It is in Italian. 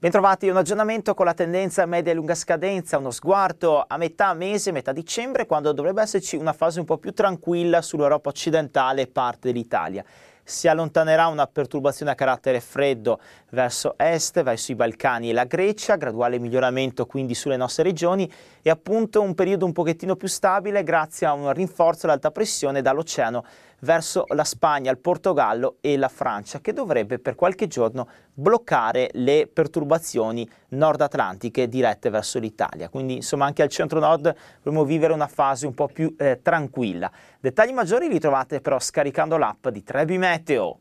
Bentrovati, un aggiornamento con la tendenza media e lunga scadenza, uno sguardo a metà mese, metà dicembre, quando dovrebbe esserci una fase un po' più tranquilla sull'Europa occidentale e parte dell'Italia si allontanerà una perturbazione a carattere freddo verso est, verso i Balcani e la Grecia, graduale miglioramento quindi sulle nostre regioni e appunto un periodo un pochettino più stabile grazie a un rinforzo dell'alta pressione dall'oceano verso la Spagna, il Portogallo e la Francia che dovrebbe per qualche giorno bloccare le perturbazioni nord atlantiche dirette verso l'Italia. Quindi insomma anche al centro-nord dovremo vivere una fase un po' più eh, tranquilla. Dettagli maggiori li trovate però scaricando l'app di ってよ。